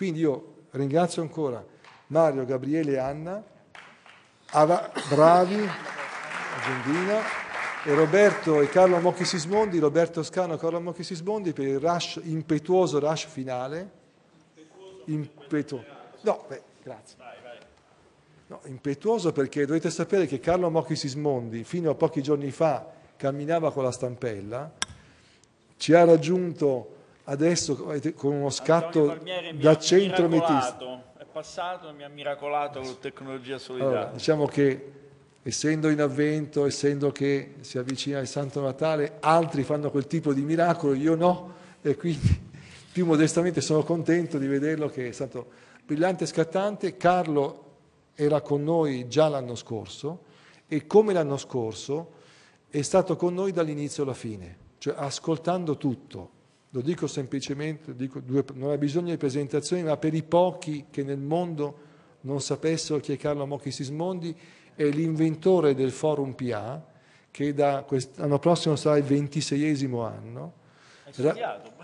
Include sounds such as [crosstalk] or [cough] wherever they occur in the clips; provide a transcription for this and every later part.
Quindi io ringrazio ancora Mario, Gabriele e Anna, Ava, bravi, Argentina, e Roberto e Carlo Mocchi Sismondi, Roberto Scano e Carlo Mocchi Sismondi per il rush, impetuoso rush finale. Impetuoso. No, beh, grazie. No, impetuoso perché dovete sapere che Carlo Mocchi Sismondi fino a pochi giorni fa camminava con la stampella, ci ha raggiunto adesso con uno scatto da centrometrista. È passato e mi ha miracolato con tecnologia solidale. Allora, diciamo che essendo in avvento, essendo che si avvicina il Santo Natale, altri fanno quel tipo di miracolo, io no, e quindi [laughs] più modestamente sono contento di vederlo che è stato brillante e scattante. Carlo era con noi già l'anno scorso e come l'anno scorso è stato con noi dall'inizio alla fine, cioè ascoltando tutto. Lo dico semplicemente, dico due, non ha bisogno di presentazioni, ma per i pochi che nel mondo non sapessero chi è Carlo Mocchi Sismondi, è l'inventore del forum PA, che da l'anno prossimo sarà il ventiseiesimo anno. Studiato,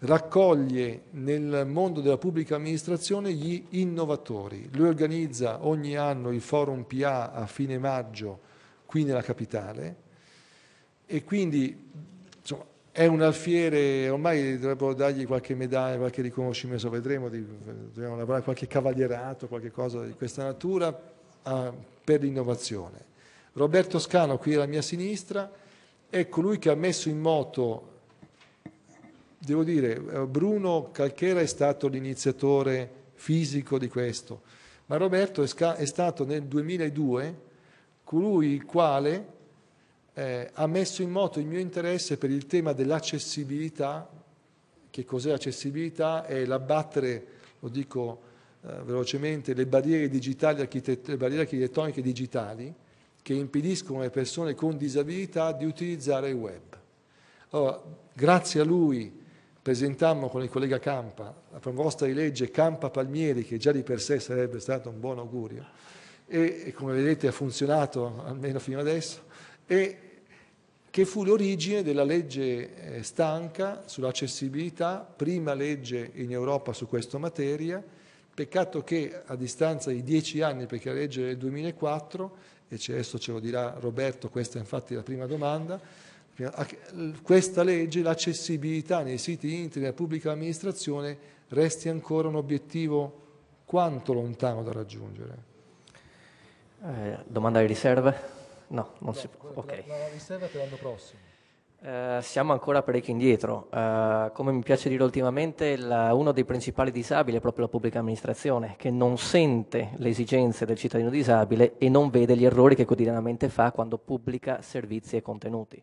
raccoglie nel mondo della pubblica amministrazione gli innovatori. Lui organizza ogni anno il forum PA a fine maggio qui nella capitale e quindi è un alfiere, ormai dovrebbero dargli qualche medaglia, qualche riconoscimento, vedremo, dobbiamo lavorare qualche cavalierato, qualche cosa di questa natura uh, per l'innovazione. Roberto Scano qui alla mia sinistra è colui che ha messo in moto devo dire, eh, Bruno Calchera è stato l'iniziatore fisico di questo, ma Roberto è, stato nel 2002 colui il quale eh, ha messo in moto il mio interesse per il tema dell'accessibilità. Che cos'è accessibilità? È l'abbattere, lo dico eh, velocemente, le barriere digitali, le barriere architettoniche digitali che impediscono alle persone con disabilità di utilizzare il web. Allora, grazie a lui presentammo con il collega Campa la proposta di legge Campa Palmieri, che già di per sé sarebbe stato un buon augurio, e, e come vedete ha funzionato almeno fino adesso, e che fu l'origine della legge eh, stanca sull'accessibilità, prima legge in Europa su questa materia, peccato che a distanza di dieci anni, perché la legge del 2004, e adesso ce lo dirà Roberto, questa è infatti la prima domanda, questa legge, l'accessibilità nei siti internet della pubblica amministrazione resti ancora un obiettivo quanto lontano da raggiungere? Eh, domanda di riserve? No, non no, si può. Okay. La, la riserva per l'anno prossimo. Uh, siamo ancora parecchio indietro. Uh, come mi piace dire ultimamente, la, uno dei principali disabili è proprio la pubblica amministrazione, che non sente le esigenze del cittadino disabile e non vede gli errori che quotidianamente fa quando pubblica servizi e contenuti.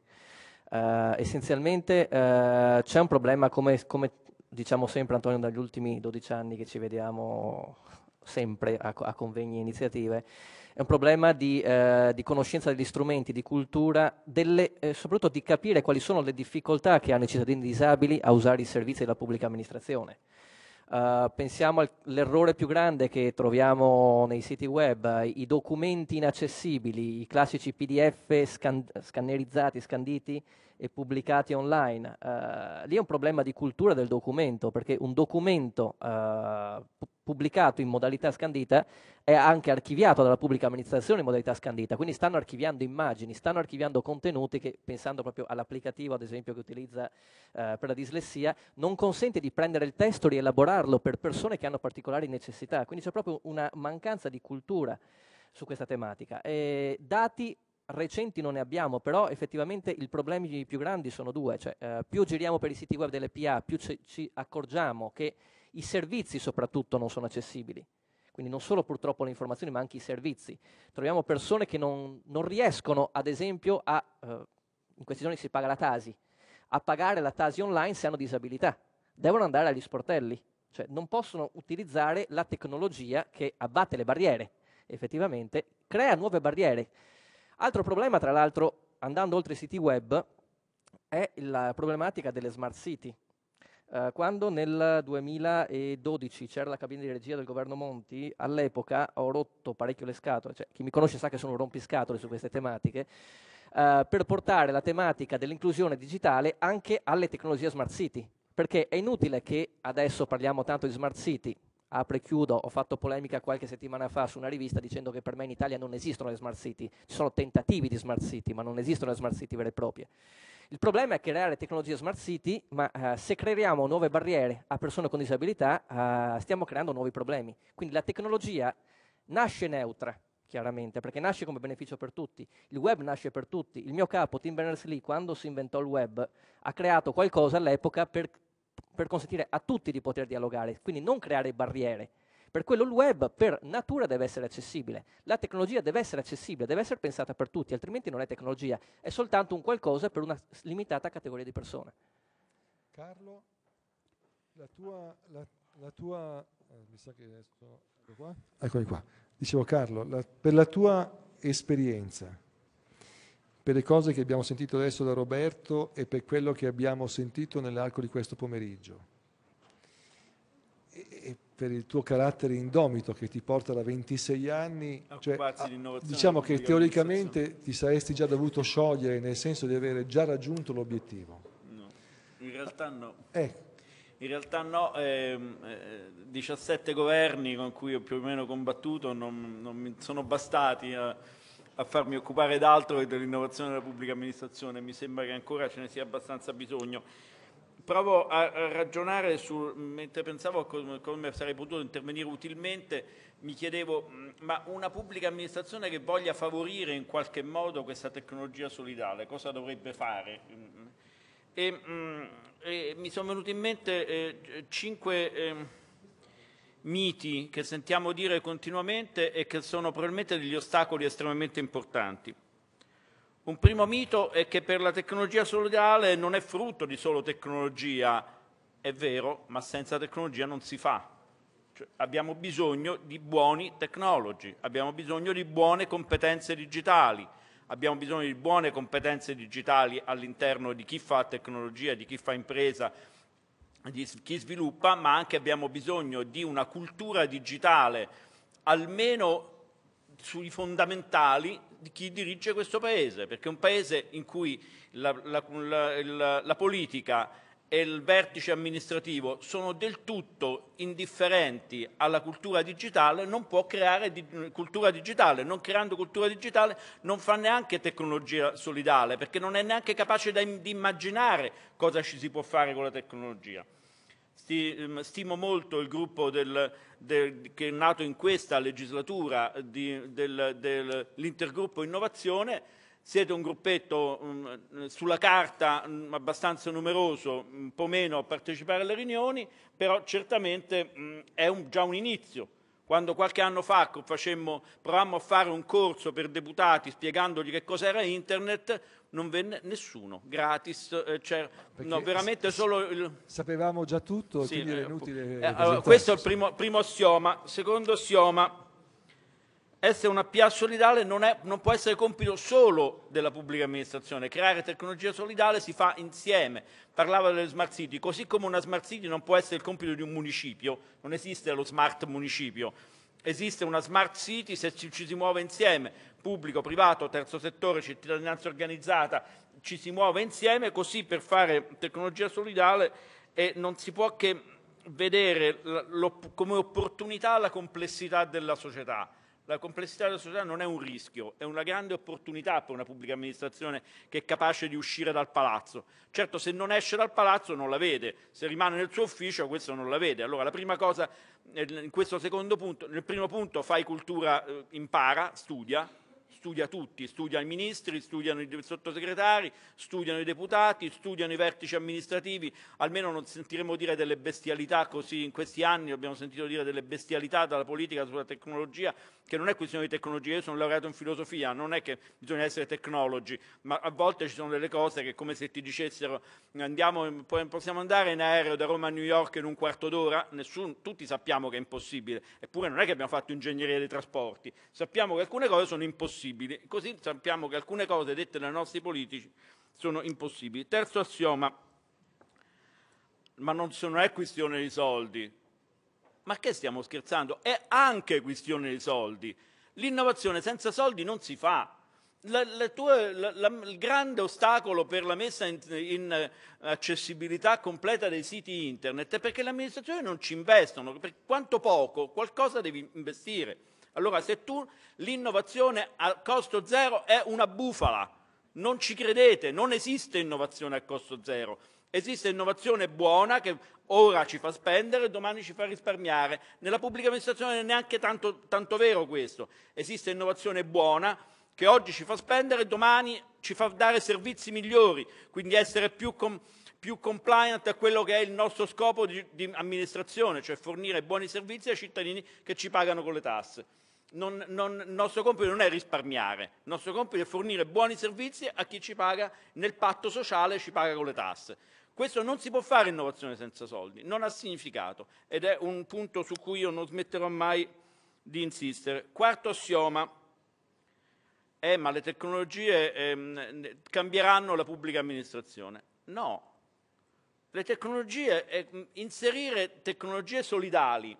Uh, essenzialmente c'è un problema, come, come, diciamo sempre Antonio dagli ultimi 12 anni che ci vediamo sempre a, a convegni e iniziative, è un problema di, uh, di, conoscenza degli strumenti, di cultura, delle, eh, soprattutto di capire quali sono le difficoltà che hanno i cittadini disabili a usare i servizi della pubblica amministrazione. Uh, pensiamo all'errore più grande che troviamo nei siti web, i documenti inaccessibili, i classici PDF scan- scannerizzati, scanditi e pubblicati online. Uh, lì è un problema di cultura del documento, perché un documento uh, pubblicato in modalità scandita è anche archiviato dalla pubblica amministrazione in modalità scandita, quindi stanno archiviando immagini, stanno archiviando contenuti che, pensando proprio all'applicativo, ad esempio, che utilizza uh, per la dislessia, non consente di prendere il testo e rielaborarlo per persone che hanno particolari necessità. Quindi c'è proprio una mancanza di cultura su questa tematica. E dati recenti non ne abbiamo, però effettivamente i problemi più grandi sono due, cioè eh, più giriamo per i siti web delle PA, più ci accorgiamo che i servizi soprattutto non sono accessibili. Quindi non solo purtroppo le informazioni, ma anche i servizi. Troviamo persone che non, non riescono, ad esempio, a, uh, in questi giorni si paga la Tasi, a pagare la Tasi online se hanno disabilità. Devono andare agli sportelli, cioè non possono utilizzare la tecnologia che abbatte le barriere, effettivamente, crea nuove barriere Altro problema, tra l'altro, andando oltre i siti web, è la problematica delle smart city. Uh, quando nel 2012 c'era la cabina di regia del governo Monti, all'epoca ho rotto parecchio le scatole, cioè chi mi conosce sa che sono un rompiscatole su queste tematiche, uh, per portare la tematica dell'inclusione digitale anche alle tecnologie smart city Perché è inutile che adesso parliamo tanto di smart city, apro e chiudo, ho fatto polemica qualche settimana fa su una rivista dicendo che per me in Italia non esistono le smart city, ci sono tentativi di smart city, ma non esistono le smart city vere e proprie. Il problema è creare tecnologie smart city, ma uh, se creiamo nuove barriere a persone con disabilità, uh, stiamo creando nuovi problemi. Quindi la tecnologia nasce neutra, chiaramente, perché nasce come beneficio per tutti. Il web nasce per tutti. Il mio capo, Tim Berners-Lee, quando si inventò il web, ha creato qualcosa all'epoca per, per consentire a tutti di poter dialogare, quindi non creare barriere. Per quello il web per natura deve essere accessibile, la tecnologia deve essere accessibile, deve essere pensata per tutti, altrimenti non è tecnologia, è soltanto un qualcosa per una limitata categoria di persone. Carlo, la tua, la, la tua eh, mi sa che adesso, ecco qua. Eccoli qua. Dicevo Carlo, la, per la tua esperienza, per le cose che abbiamo sentito adesso da Roberto e per quello che abbiamo sentito nell'arco di questo pomeriggio, per il tuo carattere indomito che ti porta da 26 anni, cioè, diciamo che teoricamente ti saresti già dovuto sciogliere nel senso di avere già raggiunto l'obiettivo. No, in realtà no. Eh. In realtà no, eh, eh, 17 governi con cui ho più o meno combattuto non, non mi sono bastati a, a farmi occupare d'altro che dell'innovazione della pubblica amministrazione, mi sembra che ancora ce ne sia abbastanza bisogno provo a, ragionare su, mentre pensavo a come, come, sarei potuto intervenire utilmente, mi chiedevo, ma una pubblica amministrazione che voglia favorire in qualche modo questa tecnologia solidale, cosa dovrebbe fare? E, e mi sono venuti in mente eh, cinque eh, miti che sentiamo dire continuamente e che sono probabilmente degli ostacoli estremamente importanti. Un primo mito è che per la tecnologia solidale non è frutto di solo tecnologia, è vero, ma senza tecnologia non si fa. Cioè, abbiamo bisogno di buoni technology, abbiamo bisogno di buone competenze digitali, abbiamo bisogno di buone competenze digitali all'interno di chi fa tecnologia, di chi fa impresa, di chi sviluppa, ma anche abbiamo bisogno di una cultura digitale almeno sui fondamentali di chi dirige questo Paese, perché è un Paese in cui la, la, la, la politica e il vertice amministrativo sono del tutto indifferenti alla cultura digitale, non può creare di, cultura digitale. Non creando cultura digitale non fa neanche tecnologia solidale, perché non è neanche capace di immaginare cosa ci si può fare con la tecnologia. Ehm, stimo molto il gruppo del, del, che è nato in questa legislatura dell'intergruppo innovazione. Siete un gruppetto um, sulla carta um, abbastanza numeroso, un po' meno a partecipare alle riunioni, però certamente um, è un, già un inizio. Quando qualche anno fa facemmo, provammo a fare un corso per deputati spiegandogli che cos'era internet, non venne nessuno, gratis, eh, cioè, no, veramente solo... Il... Sapevamo già tutto, sì, quindi era eh, inutile... Eh, allora, questo è il primo, primo assioma. Secondo assioma, essere una PA solidale non, è, non, può essere compito solo della pubblica amministrazione, creare tecnologia solidale si fa insieme. Parlava delle smart city, così come una smart city non può essere il compito di un municipio, non esiste lo smart municipio, esiste una smart city se ci, ci si muove insieme pubblico, privato, terzo settore, cittadinanza organizzata, ci si muove insieme così per fare tecnologia solidale e non si può che vedere come opportunità la complessità della società. La complessità della società non è un rischio, è una grande opportunità per una pubblica amministrazione che è capace di uscire dal palazzo. Certo, se non esce dal palazzo non la vede, se rimane nel suo ufficio questo non la vede. Allora la prima cosa, in questo secondo punto, nel primo punto fai cultura, eh, impara, studia, studia tutti, studia i ministri, studiano i sottosegretari, studiano i deputati, studiano i vertici amministrativi, almeno non sentiremo dire delle bestialità così in questi anni, abbiamo sentito dire delle bestialità dalla politica sulla tecnologia, che non è questione di tecnologia, io sono laureato in filosofia, non è che bisogna essere technology, ma a volte ci sono delle cose che come se ti dicessero andiamo, possiamo andare in aereo da Roma a New York in un quarto d'ora, tutti sappiamo che è impossibile, eppure non è che abbiamo fatto ingegneria dei trasporti, sappiamo che alcune cose sono impossibili, così sappiamo che alcune cose dette dai nostri politici sono impossibili. Terzo assioma, ma non, non è questione di soldi, ma che stiamo scherzando? È anche questione di soldi. L'innovazione senza soldi non si fa. la, la tua, la, il grande ostacolo per la messa in, in, eh, accessibilità completa dei siti internet è perché le amministrazioni non ci investono, per quanto poco qualcosa devi investire. Allora se tu l'innovazione a costo zero è una bufala, non ci credete, non esiste innovazione a costo zero. Esiste innovazione buona che ora ci fa spendere e domani ci fa risparmiare. Nella pubblica amministrazione non è neanche tanto, tanto vero questo. Esiste innovazione buona che oggi ci fa spendere e domani ci fa dare servizi migliori, quindi essere più, com, più compliant a quello che è il nostro scopo di, di, amministrazione, cioè fornire buoni servizi ai cittadini che ci pagano con le tasse. Non, non, il nostro compito non è risparmiare, il nostro compito è fornire buoni servizi a chi ci paga nel patto sociale ci paga con le tasse. Questo non si può fare innovazione senza soldi, non ha significato ed è un punto su cui io non smetterò mai di insistere. Quarto assioma, eh, ma le tecnologie ehm, cambieranno la pubblica amministrazione. No, le tecnologie, eh, inserire tecnologie solidali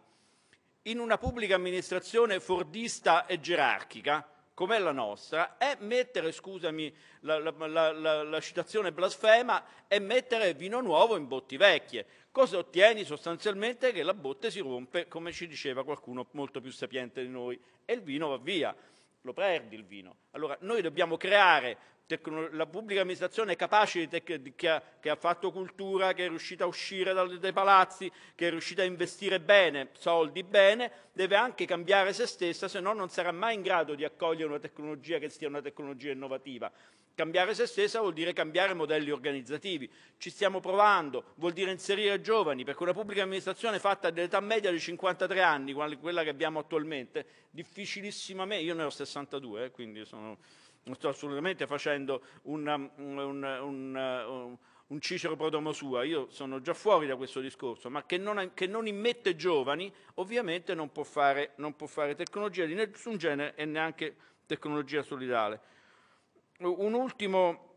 in una pubblica amministrazione fordista e gerarchica, come la nostra, è mettere, scusami la, la, la, la, citazione blasfema, è mettere vino nuovo in botti vecchie. Cosa ottieni sostanzialmente? Che la botte si rompe, come ci diceva qualcuno molto più sapiente di noi, e il vino va via lo perdi il vino. Allora noi dobbiamo creare la pubblica amministrazione capace che, ha, che, ha, fatto cultura, che è riuscita a uscire dal, dai palazzi, che è riuscita a investire bene, soldi bene, deve anche cambiare se stessa, se no non sarà mai in grado di accogliere una tecnologia che sia una tecnologia innovativa. Cambiare se stessa vuol dire cambiare modelli organizzativi. Ci stiamo provando, vuol dire inserire giovani, perché una pubblica amministrazione fatta dell'età media di 53 anni, quella che abbiamo attualmente, difficilissimamente, io ne ho 62, eh, quindi sono, non sto assolutamente facendo un, un, un, un Cicero Prodomo sua, io sono già fuori da questo discorso, ma che non, che non immette giovani, ovviamente non può, fare, non può fare tecnologia di nessun genere e neanche tecnologia solidale. Un ultimo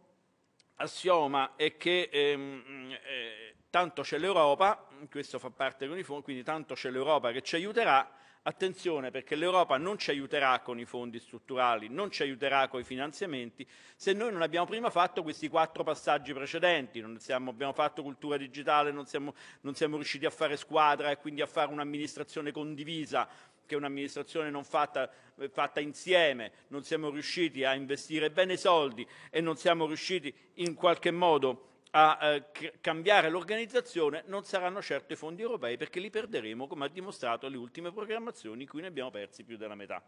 assioma è che ehm, eh, tanto c'è l'Europa, questo fa parte con i fondi, quindi tanto c'è l'Europa che ci aiuterà, attenzione perché l'Europa non ci aiuterà con i fondi strutturali, non ci aiuterà con i finanziamenti se noi non abbiamo prima fatto questi quattro passaggi precedenti, non siamo, abbiamo fatto cultura digitale, non siamo, non siamo riusciti a fare squadra e quindi a fare un'amministrazione condivisa che è un'amministrazione non fatta, fatta, insieme, non siamo riusciti a investire bene i soldi e non siamo riusciti in qualche modo a eh, cambiare l'organizzazione, non saranno certo i fondi europei perché li perderemo, come ha dimostrato le ultime programmazioni in cui ne abbiamo persi più della metà.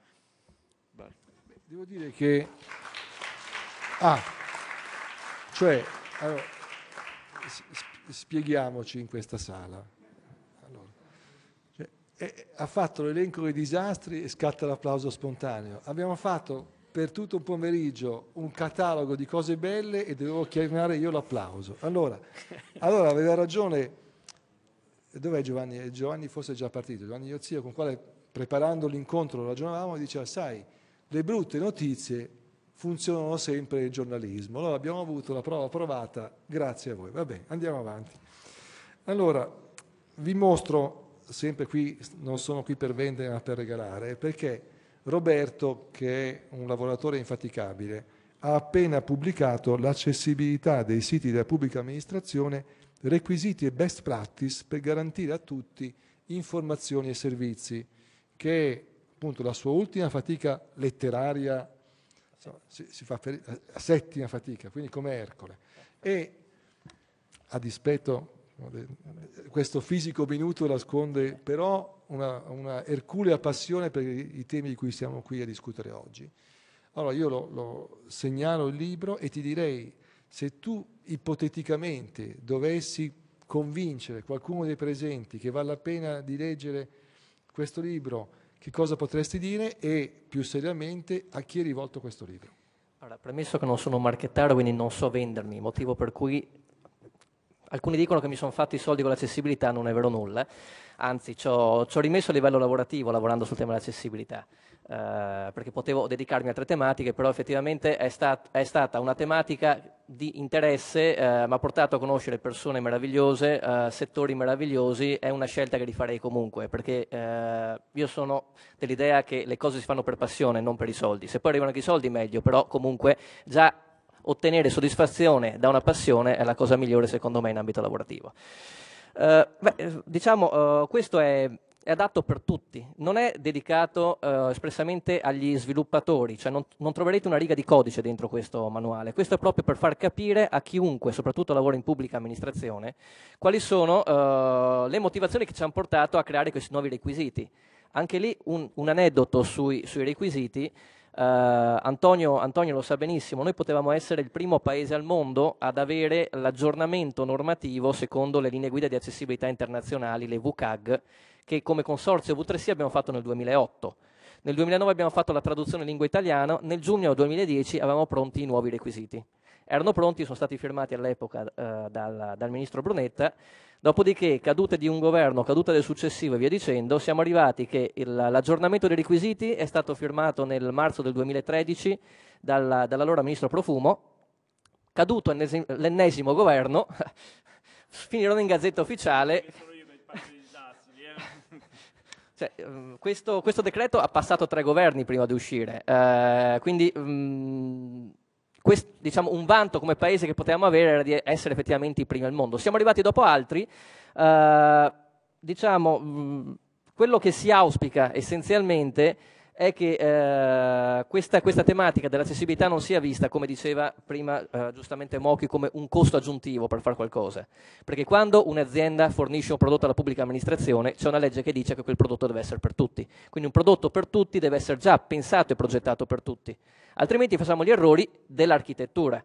Vai. Devo dire che... Ah, cioè, allora, spieghiamoci in questa sala e ha fatto l'elenco dei disastri e scatta l'applauso spontaneo. Abbiamo fatto per tutto un pomeriggio un catalogo di cose belle e dovevo chiamare io l'applauso. Allora, [laughs] allora aveva ragione, dov'è Giovanni? Giovanni forse è già partito, Giovanni Iozio, con quale preparando l'incontro ragionavamo e diceva, sai, le brutte notizie funzionano sempre il giornalismo. Allora abbiamo avuto la prova provata, grazie a voi. Va bene, andiamo avanti. Allora, vi mostro sempre qui, non sono qui per vendere ma per regalare, perché Roberto, che è un lavoratore infaticabile, ha appena pubblicato l'accessibilità dei siti della pubblica amministrazione, requisiti e best practice per garantire a tutti informazioni e servizi, che è appunto la sua ultima fatica letteraria, insomma, si, si fa la settima fatica, quindi come Ercole. E a dispetto questo fisico minuto nasconde però una, una, erculea passione per i temi di cui siamo qui a discutere oggi. Allora io lo, lo segnalo il libro e ti direi, se tu ipoteticamente dovessi convincere qualcuno dei presenti che vale la pena di leggere questo libro, che cosa potresti dire e più seriamente a chi è rivolto questo libro? Allora, premesso che non sono un marchettaro, quindi non so vendermi, motivo per cui alcuni dicono che mi sono fatti i soldi con l'accessibilità, non è vero nulla, anzi ci ho rimesso a livello lavorativo lavorando sul tema dell'accessibilità. Uh, perché potevo dedicarmi a altre tematiche, però effettivamente è, stat- è stata una tematica di interesse, uh, mi ha portato a conoscere persone meravigliose, uh, settori meravigliosi, è una scelta che rifarei comunque, perché io sono dell'idea che le cose si fanno per passione, non per i soldi. Se poi arrivano anche i soldi meglio, però comunque già ottenere soddisfazione da una passione è la cosa migliore secondo me in ambito lavorativo. beh, diciamo, questo è è adatto per tutti, non è dedicato eh, espressamente agli sviluppatori, cioè non, non, troverete una riga di codice dentro questo manuale, questo è proprio per far capire a chiunque, soprattutto lavora in pubblica amministrazione, quali sono eh, le motivazioni che ci hanno portato a creare questi nuovi requisiti. Anche lì un, un aneddoto sui, sui requisiti, Uh, Antonio, Antonio, lo sa benissimo, noi potevamo essere il primo paese al mondo ad avere l'aggiornamento normativo secondo le linee guida di accessibilità internazionali, le VCAG, che come consorzio V3C abbiamo fatto nel 2008. Nel 2009 abbiamo fatto la traduzione in lingua italiana, nel giugno 2010 avevamo pronti i nuovi requisiti. Erano pronti, sono stati firmati all'epoca eh, dal, dal, ministro Brunetta, dopodiché cadute di un governo, caduta del successivo e via dicendo, siamo arrivati che il, l'aggiornamento dei requisiti è stato firmato nel marzo del 2013 dal, dall'allora ministro Profumo, caduto l'ennesimo governo, [laughs] finirono in gazzetta ufficiale. [laughs] Cioè, ehm, questo, questo, decreto ha passato tre governi prima di uscire, eh, quindi mh, mm, quest, diciamo, un vanto come paese che potevamo avere era di essere effettivamente i primi al mondo. Siamo arrivati dopo altri, eh, diciamo, mh, quello che si auspica essenzialmente è che eh, questa, questa, tematica dell'accessibilità non sia vista, come diceva prima eh, giustamente Mochi, come un costo aggiuntivo per fare qualcosa. Perché quando un'azienda fornisce un prodotto alla pubblica amministrazione, c'è una legge che dice che quel prodotto deve essere per tutti. Quindi un prodotto per tutti deve essere già pensato e progettato per tutti. Altrimenti facciamo gli errori dell'architettura.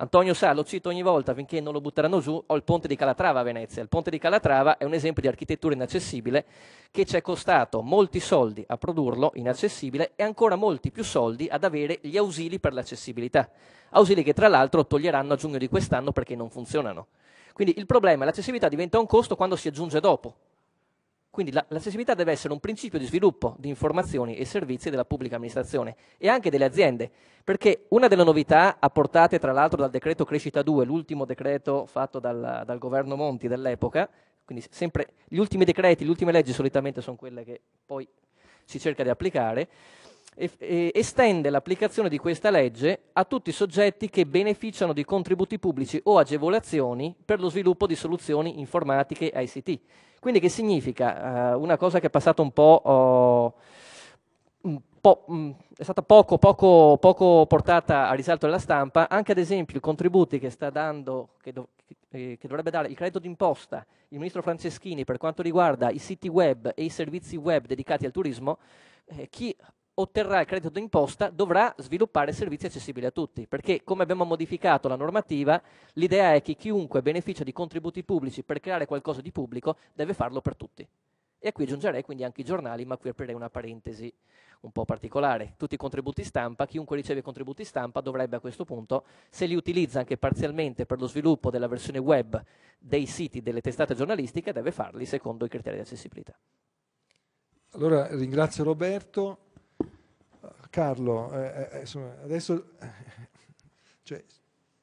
Antonio sa, lo cito ogni volta finché non lo butteranno giù, ho il ponte di Calatrava a Venezia. Il ponte di Calatrava è un esempio di architettura inaccessibile che ci è costato molti soldi a produrlo, inaccessibile, e ancora molti più soldi ad avere gli ausili per l'accessibilità. Ausili che tra l'altro toglieranno a giugno di quest'anno perché non funzionano. Quindi il problema è che l'accessibilità diventa un costo quando si aggiunge dopo. Quindi la, l'accessibilità deve essere un principio di sviluppo di informazioni e servizi della pubblica amministrazione e anche delle aziende, perché una delle novità apportate tra l'altro dal decreto Crescita 2, l'ultimo decreto fatto dal, dal governo Monti dell'epoca, quindi sempre gli ultimi decreti, le ultime leggi solitamente sono quelle che poi si cerca di applicare, estende l'applicazione di questa legge a tutti i soggetti che beneficiano di contributi pubblici o agevolazioni per lo sviluppo di soluzioni informatiche ICT. Quindi che significa? Uh, una cosa che è passata un po'... Oh, un po', mh, è stata poco, poco, poco, portata a risalto della stampa, anche ad esempio i contributi che sta dando, che, do, che, che dovrebbe dare il credito d'imposta il ministro Franceschini per quanto riguarda i siti web e i servizi web dedicati al turismo, eh, chi otterrà il credito d'imposta dovrà sviluppare servizi accessibili a tutti, perché come abbiamo modificato la normativa, l'idea è che chiunque beneficia di contributi pubblici per creare qualcosa di pubblico deve farlo per tutti. E qui aggiungerei quindi anche i giornali, ma qui aprirei una parentesi un po' particolare. Tutti i contributi stampa, chiunque riceve contributi stampa dovrebbe a questo punto, se li utilizza anche parzialmente per lo sviluppo della versione web dei siti delle testate giornalistiche, deve farli secondo i criteri di accessibilità. Allora ringrazio Roberto. Carlo, eh, eh, insomma, adesso [laughs] cioè,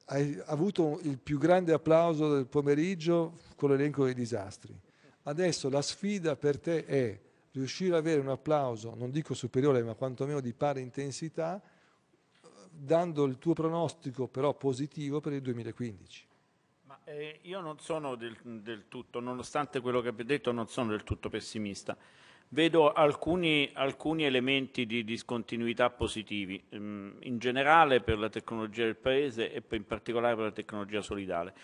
hai avuto il più grande applauso del pomeriggio con l'elenco dei disastri. Adesso la sfida per te è riuscire ad avere un applauso, non dico superiore, ma quantomeno di pari intensità, dando il tuo pronostico però positivo per il 2015. Ma, eh, io non sono del, del tutto, nonostante quello che abbia detto, non sono del tutto pessimista vedo alcuni, alcuni elementi di discontinuità positivi, ehm, in generale per la tecnologia del Paese e in particolare per la tecnologia solidale.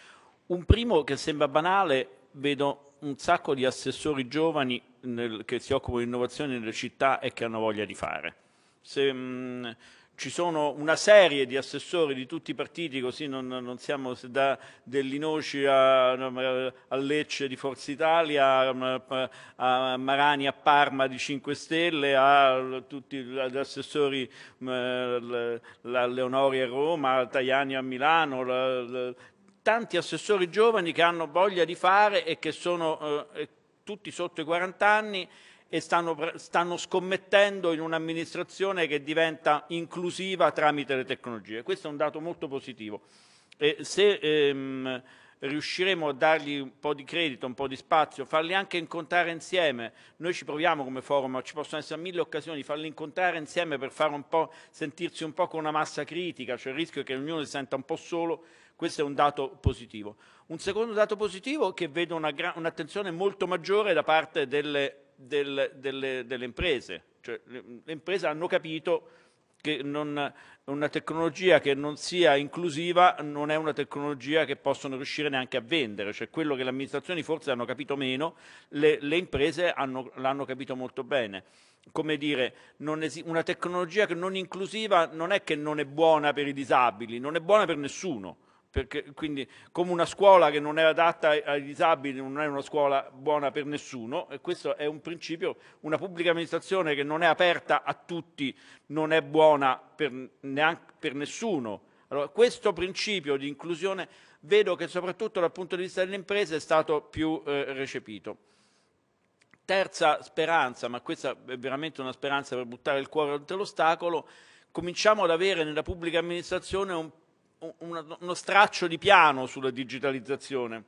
Un primo che sembra banale, vedo un sacco di assessori giovani nel, che si occupano di innovazione nelle città e che hanno voglia di fare. Se, mh, ci sono una serie di assessori di tutti i partiti, così non, non siamo da dell'Inoci a, a, Lecce di Forza Italia, a, a, Marani a Parma di 5 Stelle, a tutti gli assessori, la, la Leonori a Roma, Tajani a Milano, la, la, tanti assessori giovani che hanno voglia di fare e che sono eh, tutti sotto i 40 anni e stanno, stanno scommettendo in un'amministrazione che diventa inclusiva tramite le tecnologie. Questo è un dato molto positivo. E se ehm, riusciremo a dargli un po' di credito, un po' di spazio, farli anche incontrare insieme, noi ci proviamo come forum, ma ci possono essere mille occasioni di farli incontrare insieme per un sentirsi un po' con una massa critica, cioè il rischio è che ognuno si senta un po' solo, questo è un dato positivo. Un secondo dato positivo è che vedo un'attenzione molto maggiore da parte delle del, delle, delle, imprese. Cioè, le, le, imprese hanno capito che non, una tecnologia che non sia inclusiva non è una tecnologia che possono riuscire neanche a vendere, cioè quello che le amministrazioni forse hanno capito meno, le, le imprese hanno, l'hanno capito molto bene. Come dire, una tecnologia che non inclusiva non è che non è buona per i disabili, non è buona per nessuno perché, quindi come una scuola che non è adatta ai disabili non è una scuola buona per nessuno e questo è un principio, una pubblica amministrazione che non è aperta a tutti non è buona per, neanche per nessuno. Allora, questo principio di inclusione vedo che soprattutto dal punto di vista delle imprese è stato più eh, recepito. Terza speranza, ma questa è veramente una speranza per buttare il cuore oltre l'ostacolo, cominciamo ad avere nella pubblica amministrazione un uno straccio di piano sulla digitalizzazione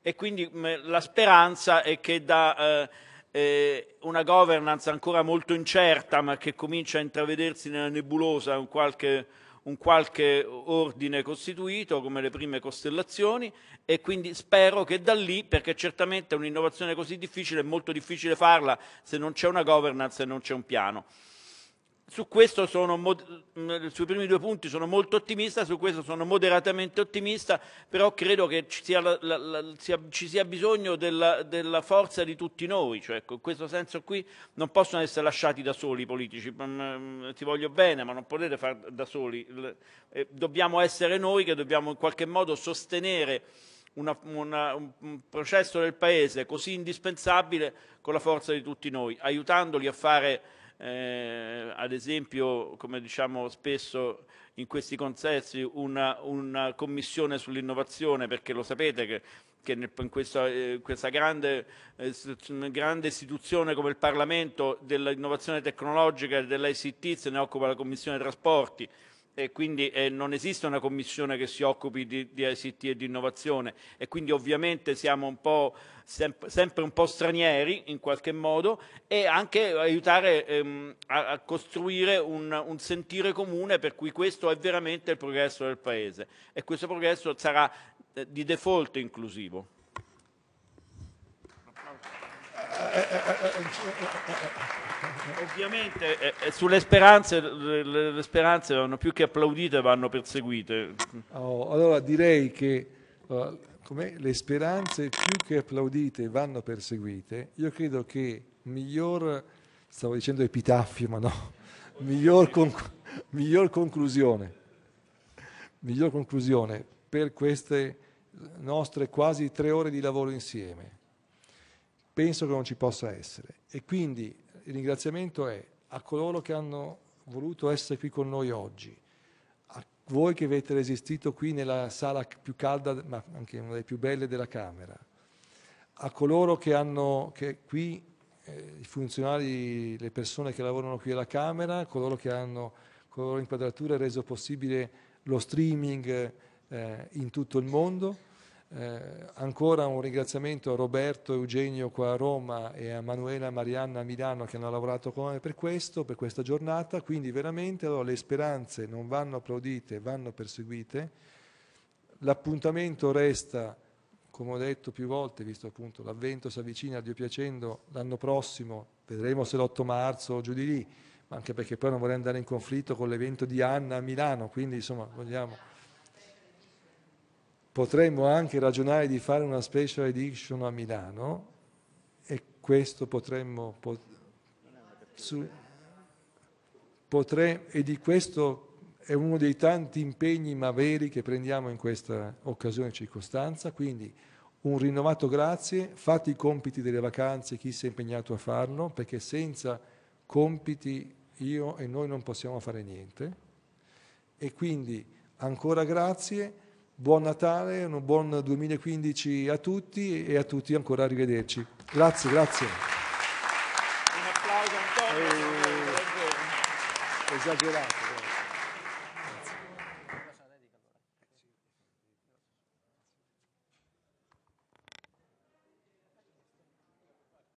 e quindi la speranza è che da eh, eh, una governance ancora molto incerta ma che comincia a intravedersi nella nebulosa un qualche, un qualche ordine costituito come le prime costellazioni e quindi spero che da lì, perché certamente un'innovazione così difficile è molto difficile farla se non c'è una governance e non c'è un piano. Su questo sono, mm, sui primi due punti sono molto ottimista, su questo sono moderatamente ottimista, però credo che ci sia, la, la, la, sia, ci sia bisogno della, della, forza di tutti noi, cioè in questo senso qui non possono essere lasciati da soli i politici, mm, mm, ti voglio bene ma non potete fare da soli, dobbiamo essere noi che dobbiamo in qualche modo sostenere una, una, un processo del Paese così indispensabile con la forza di tutti noi, aiutandoli a fare eh, ad esempio, come diciamo spesso in questi consessi, una, una commissione sull'innovazione, perché lo sapete che, che in questa, eh, questa grande, eh, grande, istituzione come il Parlamento dell'innovazione tecnologica e dell'ICT se ne occupa la Commissione Trasporti, e quindi eh, non esiste una commissione che si occupi di, di, ICT e di innovazione e quindi ovviamente siamo un po' sempre, sempre un po' stranieri in qualche modo e anche aiutare ehm, a, a, costruire un, un, sentire comune per cui questo è veramente il progresso del Paese e questo progresso sarà eh, di default inclusivo. Ovviamente eh, eh, sulle speranze, le, le, speranze vanno più che applaudite, vanno perseguite. Oh, allora direi che uh, le speranze più che applaudite vanno perseguite. Io credo che miglior, stavo dicendo epitaffio, ma no, [laughs] miglior, conc- miglior conclusione, miglior conclusione per queste nostre quasi tre ore di lavoro insieme penso che non ci possa essere. E quindi il ringraziamento è a coloro che hanno voluto essere qui con noi oggi, a voi che avete resistito qui nella sala più calda, ma anche una delle più belle della Camera, a coloro che hanno, che qui, eh, i funzionari, le persone che lavorano qui alla Camera, coloro che hanno con la loro inquadratura reso possibile lo streaming eh, in tutto il mondo eh, ancora un ringraziamento a Roberto Eugenio qua a Roma e a Manuela e Marianna a Milano che hanno lavorato con me per questo, per questa giornata, quindi veramente allora, le speranze non vanno applaudite, vanno perseguite, l'appuntamento resta, come ho detto più volte, visto appunto l'avvento si avvicina, Dio piacendo, l'anno prossimo, vedremo se l'8 marzo o giù di lì, ma anche perché poi non vorrei andare in conflitto con l'evento di Anna a Milano, quindi insomma vogliamo Potremmo anche ragionare di fare una special edition a Milano e questo potremmo... Pot, su, potre, e di questo è uno dei tanti impegni ma veri che prendiamo in questa occasione e circostanza, quindi un rinnovato grazie, fate i compiti delle vacanze chi si è impegnato a farlo, perché senza compiti io e noi non possiamo fare niente. E quindi ancora grazie buon Natale, un buon 2015 a tutti e a tutti ancora arrivederci. Grazie, grazie. Un applauso Antonio. Esagerato.